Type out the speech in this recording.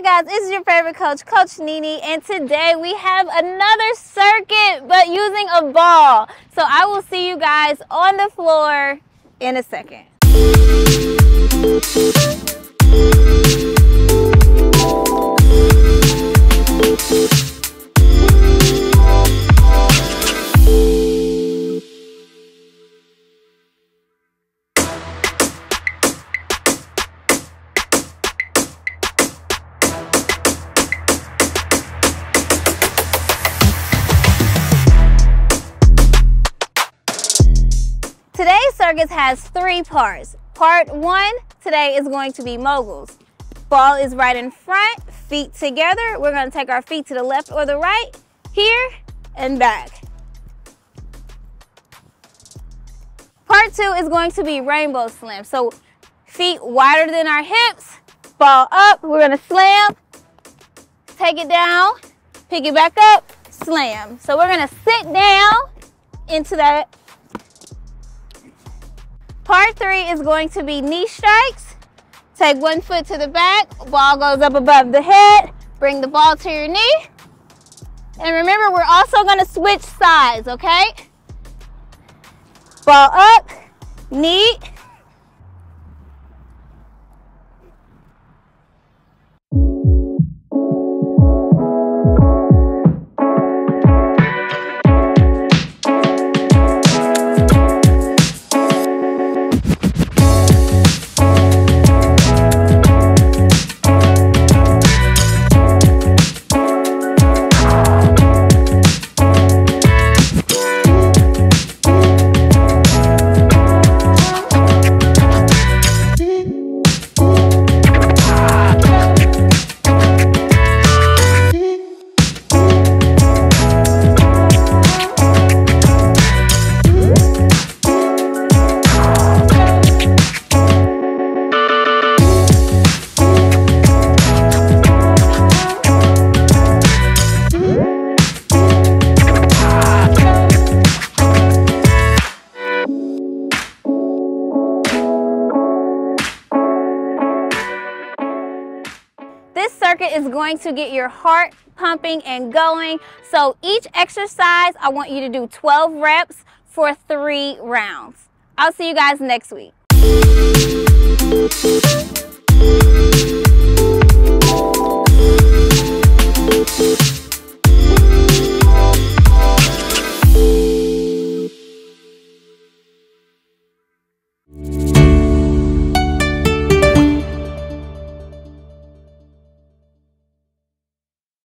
Hi guys, this is your favorite coach, Coach Nini, and today we have another circuit, but using a ball. So I will see you guys on the floor in a second. Today's circuit has three parts. Part one today is going to be moguls. Ball is right in front, feet together. We're gonna take our feet to the left or the right, here and back. Part two is going to be rainbow slam. So feet wider than our hips, ball up, we're gonna slam, take it down, pick it back up, slam. So we're gonna sit down into that Part three is going to be knee strikes. Take one foot to the back, ball goes up above the head, bring the ball to your knee. And remember, we're also gonna switch sides, okay? Ball up, knee, This circuit is going to get your heart pumping and going. So each exercise, I want you to do 12 reps for three rounds. I'll see you guys next week.